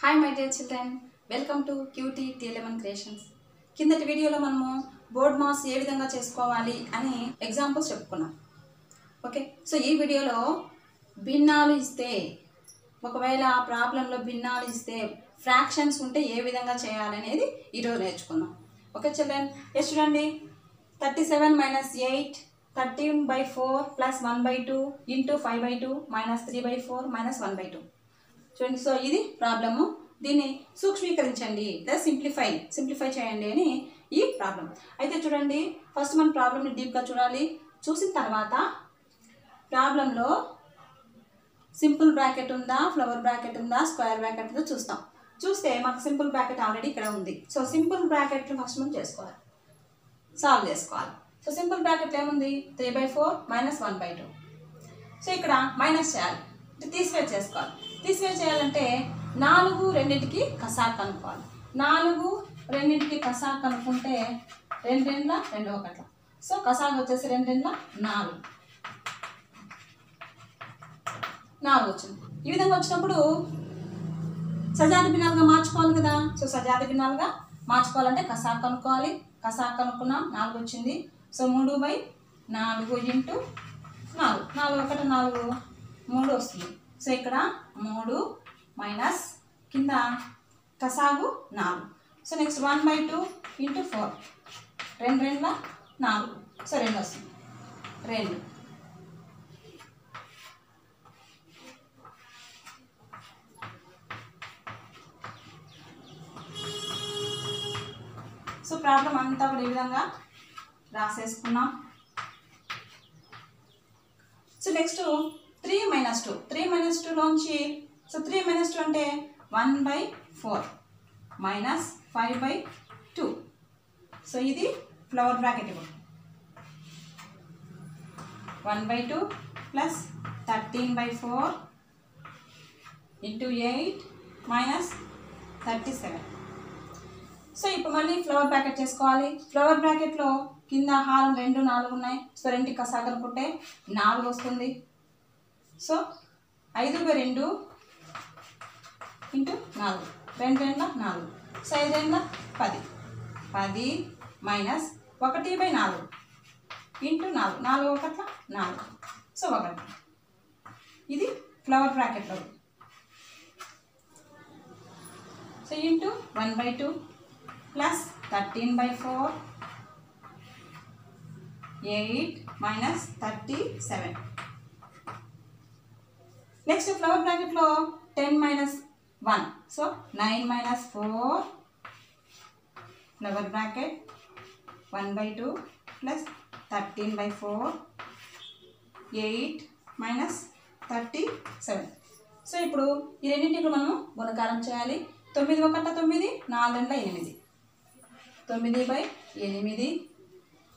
Hi my dear children welcome to cutie T eleven creations కిందటి వీడియోలో మనము board mass ఏ విధంగా చేసుకోవాలి అని ఎగ్జాంపుల్స్ చెప్పుకున్నాం. ఓకే సో ఈ వీడియోలో భిన్నాలు ఇస్తే ఒకవేళ ఆ ప్రాబ్లంలో భిన్నాలు ఇస్తే ఫ్రాక్షన్స్ ఉంటే ఏ విధంగా చేయాలనేది ఈరోజు నేర్చుకుందాం. ఓకే చిల్డ్రన్ ఎస్ చూడండి thirty seven minus eight thirteen by four plus one by two into five by two minus three by four minus one by two చూడండి. సో ఇది ప్రాబ్లము. దీన్ని సూక్ష్మీకరించండి. లేదా సింప్లిఫై సింప్లిఫై చేయండి అని ఈ ప్రాబ్లం అయితే చూడండి ఫస్ట్ మనం ప్రాబ్లమ్ని డీప్గా చూడాలి. చూసిన తర్వాత ప్రాబ్లంలో సింపుల్ బ్రాకెట్ ఉందా ఫ్లవర్ బ్రాకెట్ ఉందా స్క్వేర్ బ్రాకెట్ ఉందా చూస్తాం. చూస్తే మాకు సింపుల్ బ్రాకెట్ ఆల్రెడీ ఇక్కడ ఉంది. సో సింపుల్ బ్రాకెట్ ఫస్ట్ మనం చేసుకోవాలి. సాల్వ్ చేసుకోవాలి. సో సింపుల్ బ్రాకెట్ ఏముంది? Three by four minus one by two so ఇక్కడ మైనస్ చేయాలి. ఇది చేసుకోవాలి. తీసివేట్ చేయాలంటే నాలుగు రెండింటికి కసాక్ కనుక్కోవాలి నాలుగు రెండింటికి కసాక్ కనుక్కుంటే రెండు రెండ్ల రెండు ఒకట్ల సో కసాక్ వచ్చేసి రెండు రెండ్ల నాలుగు. నాలుగు వచ్చింది. ఈ విధంగా వచ్చినప్పుడు సజాతి భిన్నాలుగా మార్చుకోవాలి కదా. సో సజాతి భిన్నాలుగా మార్చుకోవాలంటే కసాక్ కనుక్కోవాలి కసాక్ కనుక్కున్నాం నాలుగు వచ్చింది. సో మూడు బై నాలుగు ఇంటూ నాలుగు. నాలుగు ఒకటి నాలుగు మూడు వస్తుంది. సో ఇక్కడ మూడు మైనస్ కింద కసాగు నాలుగు. So next one by two into four రెండు రెండుల నాలుగు. సో రెండు వస్తుంది. రెండు. సో ప్రాబ్లం అంతా కూడా ఈ విధంగా రాసేసుకున్నాం. So next three minus two three minus టూలోంచి so three minus two అంటే one by four minus five by two so ఇది ఫ్లవర్ బ్రాకెట్ ఇవ్వండి. One by two plus thirteen by four into eight minus thirty seven so ఇప్పుడు మళ్ళీ flower bracket చేసుకోవాలి. Flower బ్రాకెట్లో కింద హారం రెండు నాలుగు ఉన్నాయి. సో రెండుకి కసాగలు పుట్టే నాలుగు వస్తుంది. సో ఐదు బై రెండు ఇంటూ నాలుగు. రెండు రెండుల నాలుగు. సో ఐదు రెండుల పది. పది మైనస్ ఒకటి బై నాలుగు. ఇంటూ నాలుగు. నాలుగు ఒకట్ల నాలుగు. సో ఒకటి. ఇది ఫ్లవర్ బ్రాకెట్లో so into one by two plus thirteen by four. Eight minus thirty seven. Next flower బ్రాకెట్లో ten minus one so nine minus four flower bracket one by two plus thirteen by four eight minus thirty seven so ఇప్పుడు ఈ రెండింటికి మనం గుణకారం చేయాలి. తొమ్మిది ఒకట తొమ్మిది నాలుగు రెండుల ఎనిమిది. తొమ్మిది బై ఎనిమిది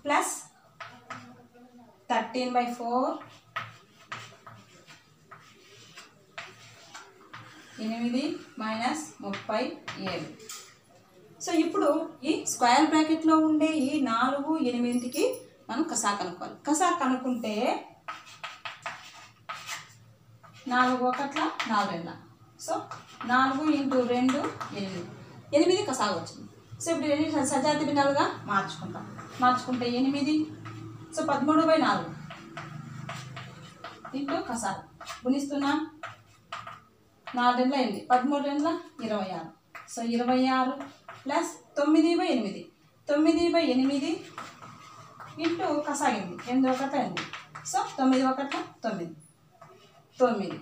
ప్లస్ థర్టీన్ బై ఫోర్ ఎనిమిది మైనస్ ముప్పై ఏడు. సో ఇప్పుడు ఈ స్క్వేర్ బ్రాకెట్లో ఉండే ఈ నాలుగు ఎనిమిదికి మనం కసా కనుక్కోవాలి. కసా కనుక్కుంటే నాలుగు ఒకట్ల నాలుగు రెండ్ల. సో నాలుగు ఇంటూ రెండు ఎనిమిది. ఎనిమిది కసాగు వచ్చింది. సో ఇప్పుడు ఎనిమిది సజాతి భిన్నాలుగా మార్చుకుంటాం. మార్చుకుంటే ఎనిమిది. సో పదమూడు బై నాలుగు. ఇంటూ కసా. గుణిస్తున్నాం నాలుగు రెండ్ల ఎనిమిది పదమూడు రెండుల ఇరవై ఆరు సో ఇరవై ఆరు ప్లస్ తొమ్మిది బై ఎనిమిది. తొమ్మిది బై ఎనిమిది ఇంటూ కసాగింది ఎనిమిది ఒకట ఎనిమిది. సో తొమ్మిది ఒకట తొమ్మిది. తొమ్మిది.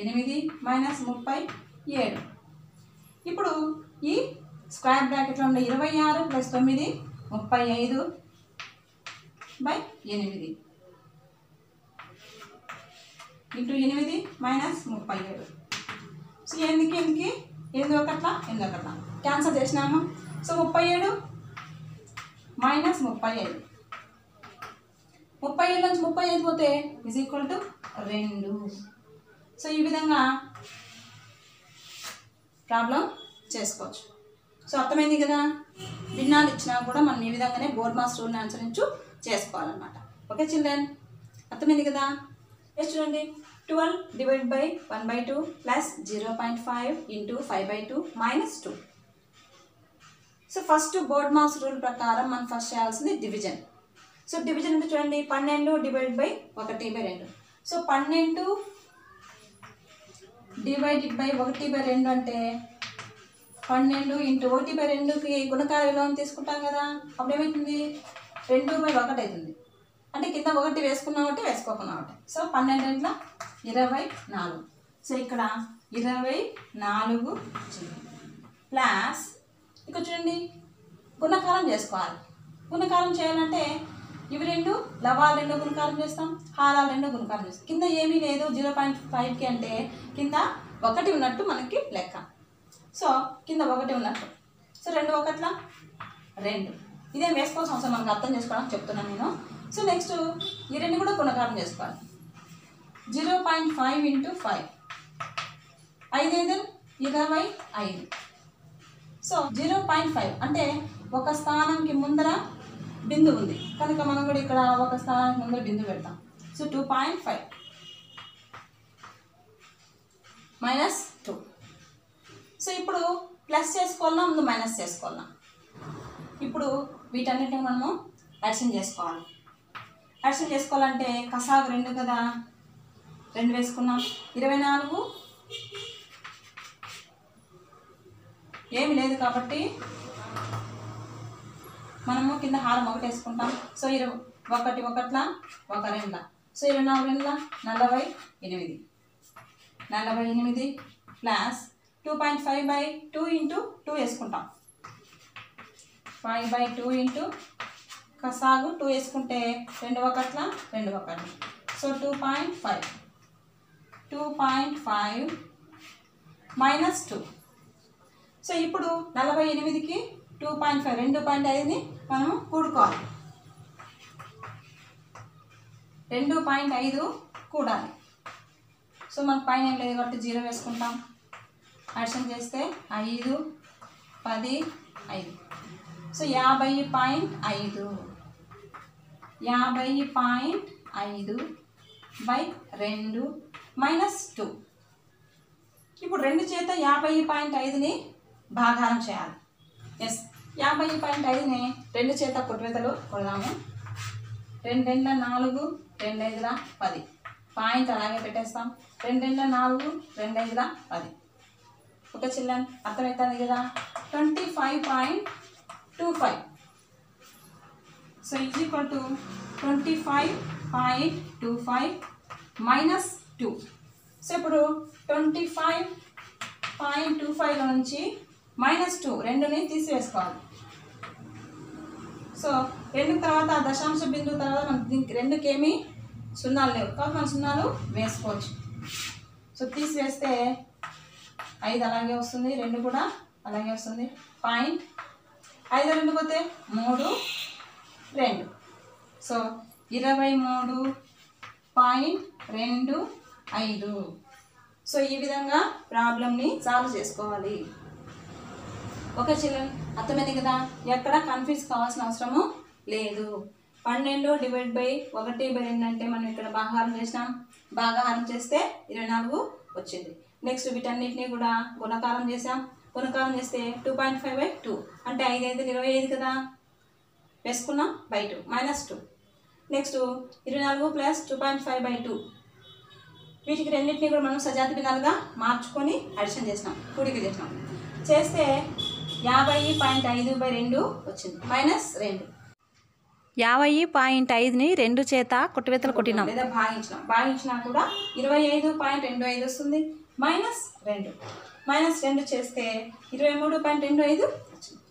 ఎనిమిది మైనస్ ముప్పై ఏడు. ఇప్పుడు ఈ స్క్వేర్ బ్రాకెట్లో ఉన్న ఇరవై ఆరు ప్లస్ తొమ్మిది ముప్పై ఐదు బై ఎనిమిది. ఇంటూ ఎనిమిది మైనస్ ముప్పై ఏడు. సో ఎందుకు ఎందుకు? ఎనిమిది ఒకట్ల? ఎనిమిది ఒకట్ల? క్యాన్సల్ చేసినాము. సో ముప్పై ఏడు మైనస్ ముప్పై ఐదు ముప్పై ఏడు నుంచి ముప్పై ఐదు పోతే ఇజ్ ఈక్వల్ టు రెండు. సో ఈ విధంగా ప్రాబ్లం చేసుకోవచ్చు. సో అర్థమైంది కదా? భిన్నాలు ఇచ్చినా కూడా మనం ఈ విధంగానే బోర్డ్ మాస్ రూల్ని అనుసరించు చేసుకోవాలన్నమాట. ఓకే చిల్డ్రన్ అర్థమైంది కదా? ఎస్ చూడండి twelve divide by one by two plus zero point five into five by two minus two so first board marks rule ప్రకారం మనం ఫస్ట్ చేయాల్సింది డివిజన్ సో డివిజన్ అంటే చూడండి పన్నెండు డివైడ్ బై ఒకటి బై రెండు. సో పన్నెండు డివైడెడ్ బై ఒకటి బై రెండు అంటే పన్నెండు ఇంటూ ఒకటి బై రెండుకి గుణకార విలువను తీసుకుంటాం కదా? అప్పుడు ఏమవుతుంది రెండు బై ఒకటి అవుతుంది. అంటే కింద ఒకటి వేసుకున్నాం ఒకటి వేసుకోకున్నాం ఒకటి. సో పన్నెండింట్ల ఇరవై నాలుగు. సో ఇక్కడ ఇరవై నాలుగు ప్లస్ ఇక్కడ చూడండి గుణకారం చేసుకోవాలి. గుణకారం చేయాలంటే ఇవి రెండు లవాలు రెండో గుణకారం చేస్తాం హారాలు రెండో గుణకారం చేస్తాం. కింద ఏమీ లేదు జీరో పాయింట్ ఫైవ్కి అంటే కింద ఒకటి ఉన్నట్టు మనకి లెక్క. సో కింద ఒకటి ఉన్నట్టు. సో రెండు ఒకట్ల? రెండు. ఇదేం వేసుకోవాల్సిన అవసరం? మనకు అర్థం చేసుకోవడానికి చెప్తున్నాను నేను. సో నెక్స్ట్ ఈ రెండు కూడా గుణకారం చేసుకోవాలి. Zero point five into five. ఐదు ఐదు ఇరవై ఐదు. సో జీరో పాయింట్ ఫైవ్ అంటే ఒక స్థానంకి ముందర బిందు ఉంది. కనుక మనం కూడా ఇక్కడ ఒక స్థానానికి ముందర బిందు పెడతాం. So two point five minus two so ఇప్పుడు ప్లస్ చేసుకోవాలన్నా ముందు మైనస్ చేసుకోవాలన్నా. ఇప్పుడు వీటన్నిటిని మనము యాక్షన్ చేసుకోవాలి. యాక్షన్ చేసుకోవాలంటే కసాగు రెండు కదా? రెండు వేసుకున్నాం. ఇరవై నాలుగు. ఏమి లేదు కాబట్టి మనము కింద హారం ఒకటి వేసుకుంటాం. సో ఇరవై ఒకటి ఒకట్ల ఒక రెండ్ల. సో ఇరవై నాలుగు రెండ్ల నలభై ఎనిమిది. నలభై ఎనిమిది plus two point five by two into two వేసుకుంటాం. ఫైవ్ బై టూ ఇంటూ సాగు టూ వేసుకుంటే రెండు ఒకట్ల రెండు ఒకట్ల so two point five. Two point five minus two. So ఇప్పుడు నలభై ఎనిమిదికి టూ పాయింట్ ఫైవ్ రెండు పాయింట్ ఐదుని మనము కూడుకోవాలి. రెండు పాయింట్ ఐదు కూడాలి. సో మనకు పైన ఏం లేదు కాబట్టి జీరో వేసుకుంటాం. అడిషన్ చేస్తే ఐదు పది ఐదు. సో యాభై పాయింట్ ఐదు. యాభై పాయింట్ ఐదు బై రెండు మైనస్ టూ. ఇప్పుడు రెండు చేత యాభై పాయింట్ ఐదుని భాగారం చేయాలి. ఎస్ యాభై పాయింట్ ఐదుని రెండు చేత కొట్టువేతలు కొడదాము. రెండెండ్ల నాలుగు రెండైదుల పది. పాయింట్ అలాగే పెట్టేస్తాం. రెండెండ్ల నాలుగు రెండైదుల పది. ఓకే చిల్లన్ అర్థమవుతుంది కదా? Twenty five point two five. So is equal to twenty five point two five minus two so ఇప్పుడు twenty five point two five నుంచి మైనస్ టూ రెండుని తీసివేసుకోవాలి. సో రెండు తర్వాత ఆ దశాంశ బిందువు తర్వాత మనం దీనికి రెండుకేమీ సున్నాలు లేవు. కాబట్టి మనం సున్నాలు వేసుకోవచ్చు. సో తీసివేస్తే ఐదు అలాగే వస్తుంది రెండు కూడా అలాగే వస్తుంది. పాయింట్ ఐదు రెండు పోతే మూడు రెండు. సో ఇరవై మూడు పాయింట్ రెండు ఐదు. సో ఈ విధంగా ప్రాబ్లమ్ని సాల్వ్ చేసుకోవాలి. ఓకే చిల్డ్రన్ అర్థమైంది కదా? ఎక్కడ కన్ఫ్యూజ్ కావాల్సిన అవసరము లేదు. పన్నెండు డివైడ్ బై ఒకటి బై రెండు అంటే మనం ఇక్కడ భాగాహారం చేసినాం. భాగాహారం చేస్తే ఇరవై నాలుగు వచ్చింది. నెక్స్ట్ వీటన్నిటిని కూడా గుణకారం చేసాం గుణకారం చేస్తే two point five by two. అంటే ఐదు ఐదు ఇరవై ఐదు కదా? వేసుకున్నాం by two minus two. Next ఇరవై నాలుగు plus two point five by two. వీటికి రెండింటిని కూడా మనం సజాతి భిన్నాలుగా మార్చుకొని అడిషన్ చేసినాం కూడిక చేసినాం. చేస్తే యాభై పాయింట్ ఐదు బై రెండు వచ్చింది మైనస్ రెండు. యాభై పాయింట్ ఐదుని రెండు చేత కొట్టువేతలు కొట్టినాం. లేదా భాగించినాం. భాగించినా కూడా ఇరవై ఐదు పాయింట్ రెండు ఐదు వస్తుంది మైనస్ రెండు. మైనస్ రెండు చేస్తే ఇరవై మూడు పాయింట్ రెండు ఐదు వచ్చింది.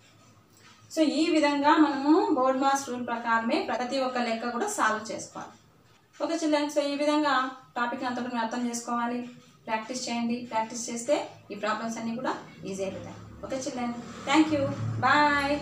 సో ఈ విధంగా మనము బోర్డ్ మాస్ రూల్ ప్రకారమే ప్రతి ఒక్క లెక్క కూడా సాల్వ్ చేసుకోవాలి. ఓకే చిల్డ్రన్ సో ఈ విధంగా టాపిక్ అంతా కూడా మీరు అర్థం చేసుకోవాలి. ప్రాక్టీస్ చేయండి. ప్రాక్టీస్ చేస్తే ఈ ప్రాబ్లమ్స్ అన్నీ కూడా ఈజీ అవుతాయి okay children thank you bye.